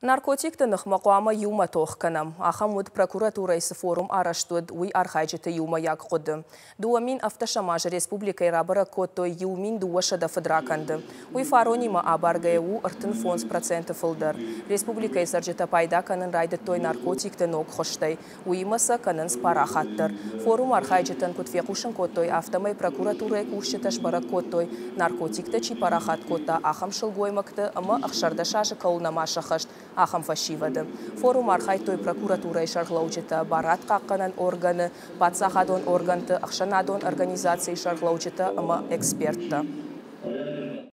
Наркотикты нықмақуама юма тоққанам. Ахамуд прокуратурайсы форум араштуд уй архайжыты юма як қоды. Дуамин автошамажы республика ирабыра котто юмин дуашада фыдраканды. Уй фаронима абаргая у ыртын фонс проценты фылдыр. Республика исаржыта пайда канын райды той наркотикты ног хоштай. Уймаса канын спарахаттыр. Форум архайжытын кутфекушын коттой автомай прокуратурай кушчыташ бара коттой наркотикты чи парахат котта ахам шылгоймакты ама ақшарда шашы кауылнамашы хышт ахам фашивады. Форум архай той прокуратура шарглаучыта барат қаққанан органы, патсахадон органты, ақшанадон организация шарглаучыта ама экспертті.